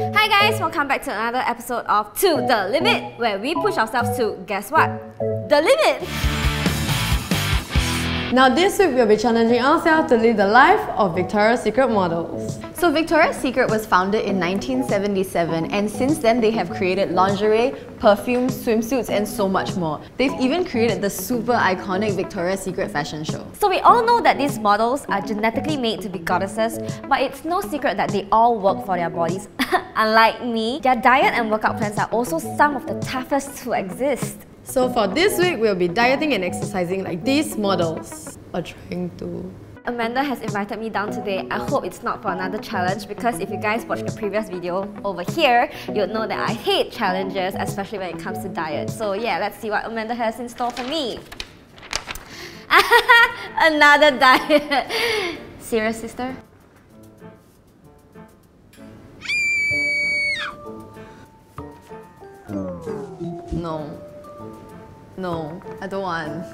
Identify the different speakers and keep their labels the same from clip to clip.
Speaker 1: Hi guys, welcome back to another episode of To The Limit, where we push ourselves to, guess what? The limit!
Speaker 2: Now this week we'll be challenging ourselves to live the life of Victoria's Secret models.
Speaker 3: So Victoria's Secret was founded in 1977 and since then they have created lingerie, perfumes, swimsuits and so much more. They've even created the super iconic Victoria's Secret fashion show.
Speaker 1: So we all know that these models are genetically made to be goddesses, but it's no secret that they all work for their bodies. Unlike me, their diet and workout plans are also some of the toughest to exist.
Speaker 2: So for this week we'll be dieting and exercising like these models are trying to.
Speaker 1: Amander has invited me down today. I hope it's not for another challenge because if you guys watched the previous video over here, you'll know that I hate challenges, especially when it comes to diet. So yeah, let's see what Amander has in store for me. another diet. Serious, sister?
Speaker 3: No. No, I don't want.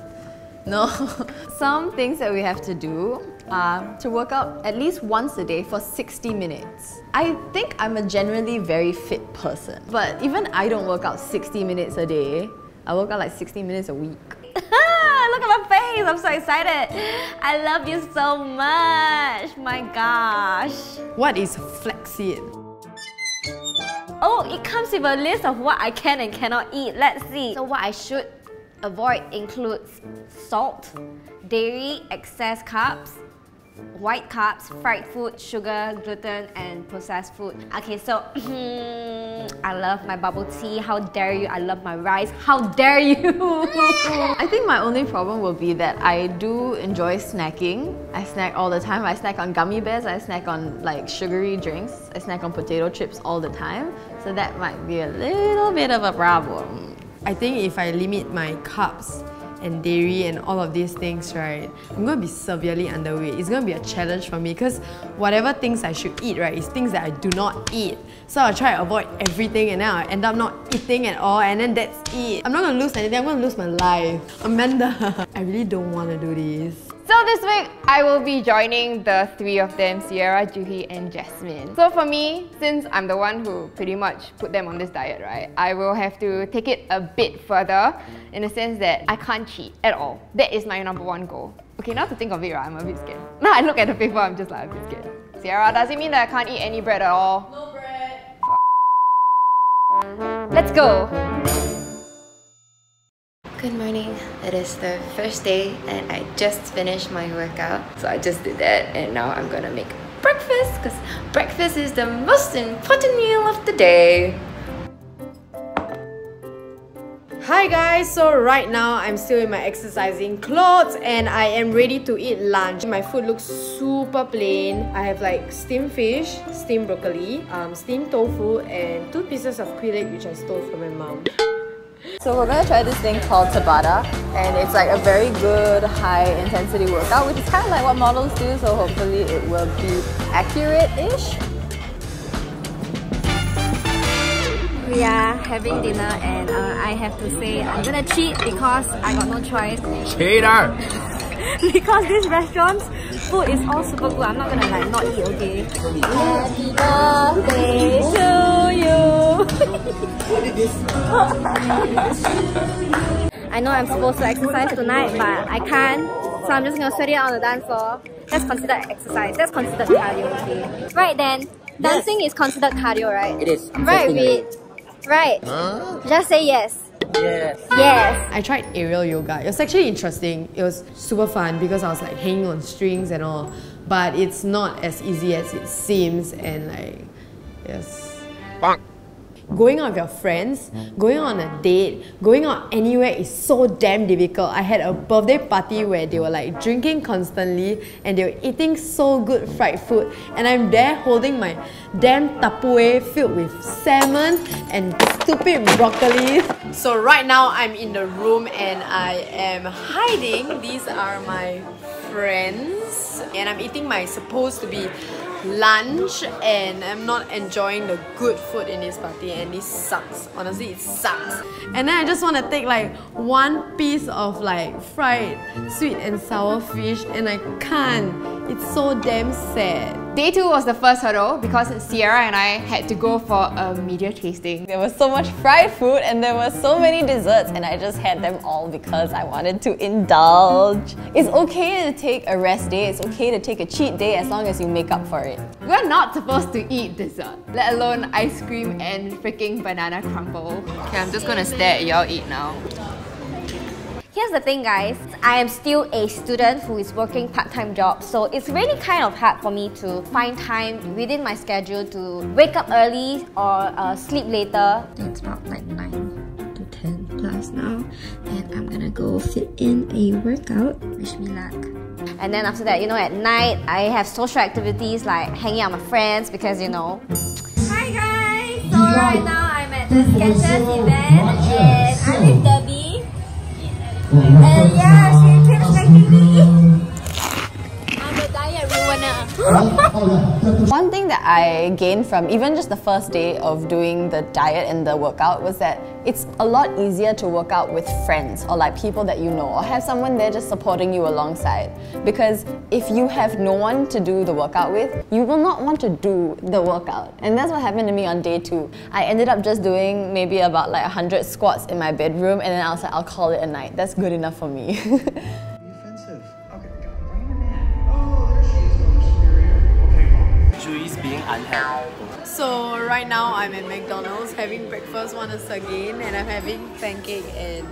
Speaker 3: No. Some things that we have to do are to work out at least once a day for 60 minutes. I think I'm a generally very fit person, but even I don't work out 60 minutes a day. I work out like 60 minutes a week.
Speaker 1: Look at my face, I'm so excited. I love you so much, my gosh.
Speaker 2: What is flaxseed?
Speaker 1: Oh, it comes with a list of what I can and cannot eat. Let's see. So what I should avoid includes salt, dairy, excess carbs, white carbs, fried food, sugar, gluten, and processed food. Okay, so I love my bubble tea. How dare you? I love my rice. How dare you?
Speaker 3: I think my only problem will be that I do enjoy snacking. I snack all the time. I snack on gummy bears, I snack on like sugary drinks, I snack on potato chips all the time. So that might be a little bit of a problem.
Speaker 2: I think if I limit my carbs and dairy and all of these things, right, I'm gonna be severely underweight. It's gonna be a challenge for me because whatever things I should eat, right, is things that I do not eat. So I'll try to avoid everything and then I'll end up not eating at all and then that's it. I'm not gonna lose anything, I'm gonna lose my life. Amander, I really don't wanna do this.
Speaker 4: So this week, I will be joining the three of them, Sierra, Juhi and Jasmine. So for me, since I'm the one who pretty much put them on this diet, right, I will have to take it a bit further in the sense that I can't cheat at all. That is my number one goal. Okay, now to think of it, right, I'm a bit scared. Now I look at the paper, I'm just like, a bit scared. Sierra, does it mean that I can't eat any bread at all?
Speaker 2: No bread.
Speaker 1: Let's go.
Speaker 5: Good morning. It is the first day and I just finished my workout. So I just did that and now I'm gonna make breakfast because breakfast is the most important meal of the day.
Speaker 2: Hi guys, so right now I'm still in my exercising clothes and I am ready to eat lunch. My food looks super plain. I have like steamed fish, steamed broccoli, um, steamed tofu and two pieces of quail which I stole from my mom.
Speaker 3: So we're gonna try this thing called Tabata and it's like a very good high intensity workout which is kind of like what models do so hopefully it will be accurate-ish.
Speaker 1: We are having dinner and uh, I have to say I'm gonna cheat because I got no choice.
Speaker 6: Cheater!
Speaker 1: because this restaurant's food is all super good. I'm not gonna like not eat, okay? Happy birthday to you! I know I'm supposed to exercise tonight, but I can't. So I'm just gonna sweat it out on the dance floor. That's considered exercise. That's considered cardio, okay? Right then, dancing is considered cardio, right?
Speaker 6: It is.
Speaker 1: Right, Reed. Right.
Speaker 6: Huh?
Speaker 1: Just say yes.
Speaker 6: Yes.
Speaker 1: Yes.
Speaker 2: I tried aerial yoga. It was actually interesting. It was super fun because I was like hanging on strings and all. But it's not as easy as it seems and like, yes. Going out with your friends, going on a date, going out anywhere is so damn difficult. I had a birthday party where they were like drinking constantly and they were eating so good fried food and I'm there holding my damn Tupperware filled with salmon and stupid broccoli. So right now I'm in the room and I am hiding. These are my friends and I'm eating my supposed to be lunch and I'm not enjoying the good food in this party and this sucks. Honestly, it sucks. And then I just want to take like one piece of like fried sweet and sour fish and I can't. It's so damn sad.
Speaker 4: Day two was the first hurdle because Sierra and I had to go for a media tasting.
Speaker 3: There was so much fried food and there were so many desserts and I just had them all because I wanted to indulge. It's okay to take a rest day, it's okay to take a cheat day as long as you make up for it.
Speaker 4: We're not supposed to eat dessert, let alone ice cream and freaking banana crumble.
Speaker 5: Okay, I'm just gonna stare at y'all eat now.
Speaker 1: Here's the thing guys, I am still a student who is working part-time job so it's really kind of hard for me to find time within my schedule to wake up early or uh, sleep later.
Speaker 5: It's about like 9 to 10 plus now and I'm gonna go fit in a workout. Wish me luck.
Speaker 1: And then after that, you know, at night I have social activities like hanging out with my friends because you know. Hi guys! So right now I'm at the Skechers event and I'm with Debbie. And yeah, she keeps making me.
Speaker 3: One thing that I gained from even just the first day of doing the diet and the workout was that it's a lot easier to work out with friends or like people that you know or have someone there just supporting you alongside. Because if you have no one to do the workout with, you will not want to do the workout. And that's what happened to me on day two. I ended up just doing maybe about like 100 squats in my bedroom and then I was like, I'll call it a night. That's good enough for me.
Speaker 2: So right now I'm at McDonald's having breakfast once again and I'm having pancake and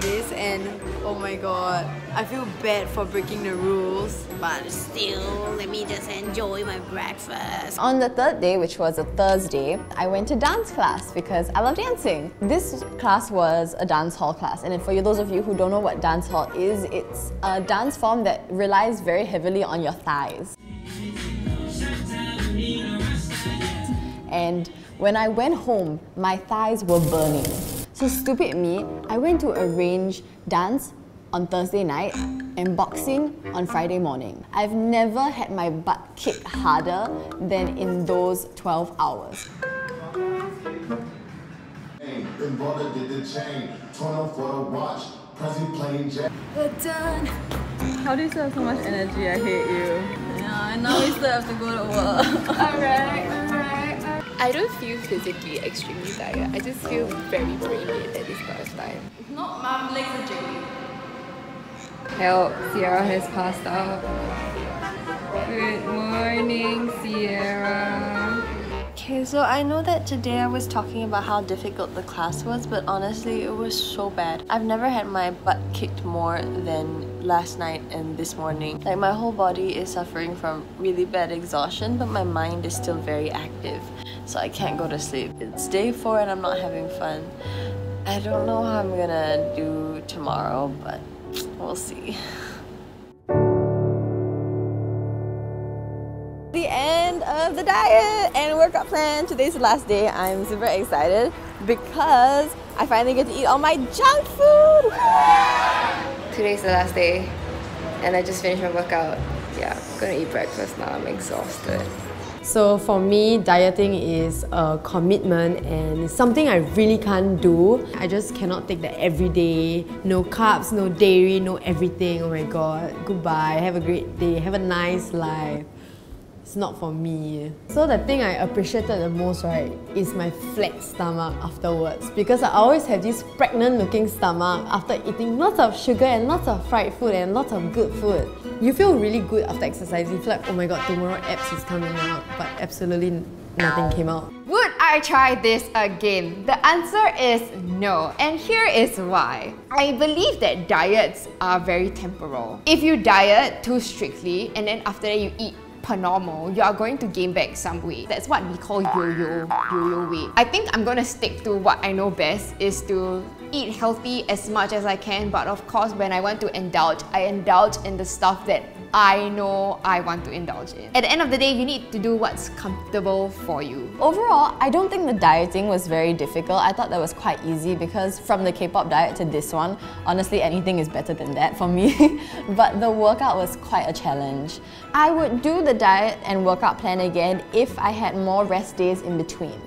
Speaker 2: this and oh my god I feel bad for breaking the rules but still let me just enjoy my breakfast.
Speaker 3: On the third day, which was a Thursday, I went to dance class because I love dancing. This class was a dance hall class, and for you, those of you who don't know what dance hall is, it's a dance form that relies very heavily on your thighs. And when I went home, my thighs were burning. So stupid me, I went to arrange dance on Thursday night and boxing on Friday morning. I've never had my butt kicked harder than in those 12 hours.
Speaker 7: Then brother did the chain, torn off for the watch, Prezi plain Jack.
Speaker 3: How do you still have so much energy? I hate you. Yeah, and now we still have to go to work.
Speaker 5: I don't feel physically extremely tired. I just feel very brainy at this point of time.
Speaker 3: Not my legs are.
Speaker 4: Help, Sierra has passed out. Good morning, Sierra.
Speaker 8: Okay, so I know that today I was talking about how difficult the class was, but honestly, it was so bad. I've never had my butt kicked more than last night and this morning. Like, my whole body is suffering from really bad exhaustion, but my mind is still very active, so I can't go to sleep. It's day four and I'm not having fun. I don't know how I'm gonna do tomorrow, but we'll see.
Speaker 3: of the diet and workout plan. Today's the last day. I'm super excited because I finally get to eat all my junk food.
Speaker 5: Today's the last day and I just finished my workout. Yeah, I'm gonna eat breakfast now. I'm exhausted.
Speaker 2: So for me, dieting is a commitment and something I really can't do. I just cannot take that every day. No carbs, no dairy, no everything. Oh my god. Goodbye. Have a great day. Have a nice life. It's not for me. So the thing I appreciated the most, right, is my flat stomach afterwards. Because I always have this pregnant looking stomach after eating lots of sugar and lots of fried food and lots of good food. You feel really good after exercising. You feel like, oh my god, tomorrow abs is coming out. But absolutely nothing came out.
Speaker 4: Would I try this again? The answer is no, and here is why. I believe that diets are very temporal. If you diet too strictly and then after that you eat per normal, you are going to gain back some weight. That's what we call yo-yo, yo-yo weight. I think I'm gonna stick to what I know best is to eat healthy as much as I can, but of course when I want to indulge, I indulge in the stuff that I know I want to indulge in. At the end of the day, you need to do what's comfortable for you.
Speaker 3: Overall, I don't think the dieting was very difficult. I thought that was quite easy because from the K-pop diet to this one, honestly anything is better than that for me. but the workout was quite a challenge. I would do the diet and workout plan again if I had more rest days in between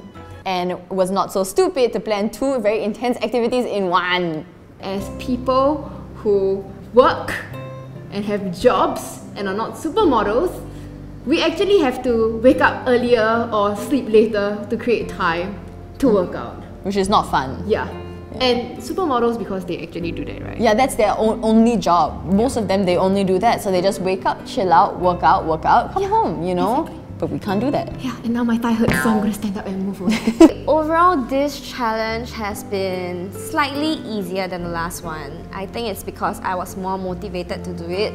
Speaker 3: and was not so stupid to plan two very intense activities in one.
Speaker 4: As people who work and have jobs and are not supermodels, we actually have to wake up earlier or sleep later to create time to work out.
Speaker 3: Which is not fun.
Speaker 4: Yeah. And supermodels because they actually do that, right?
Speaker 3: Yeah, that's their o- only job. Most of them, they only do that. So they just wake up, chill out, work out, work out, come home, you know? But we can't do that.
Speaker 4: Yeah, and now my thigh hurts, so I'm gonna stand up and move on.
Speaker 1: Overall, this challenge has been slightly easier than the last one. I think it's because I was more motivated to do it.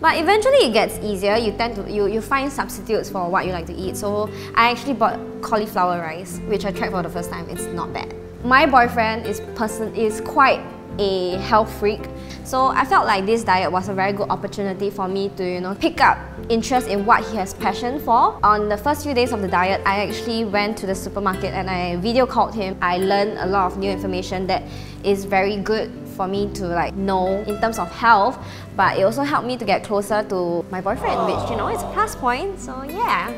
Speaker 1: But eventually it gets easier. You tend to you, you find substitutes for what you like to eat. So I actually bought cauliflower rice, which I tried for the first time. It's not bad. My boyfriend is person is quite a health freak. So I felt like this diet was a very good opportunity for me to, you know, pick up interest in what he has passion for. On the first few days of the diet, I actually went to the supermarket and I video called him. I learned a lot of new information that is very good for me to like know in terms of health, but it also helped me to get closer to my boyfriend, which you know is a plus point. So yeah.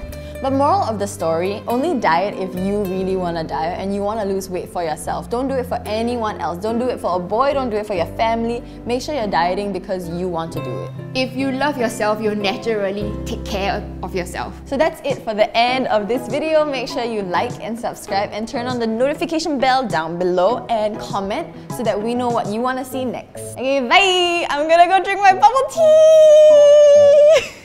Speaker 3: But moral of the story, only diet if you really want to diet and you want to lose weight for yourself. Don't do it for anyone else. Don't do it for a boy, don't do it for your family. Make sure you're dieting because you want to do it.
Speaker 4: if you love yourself, you'll naturally take care of yourself.
Speaker 3: So that's it for the end of this video. Make sure you like and subscribe and turn on the notification bell down below and comment so that we know what you want to see next. Okay, bye! I'm gonna go drink my bubble tea!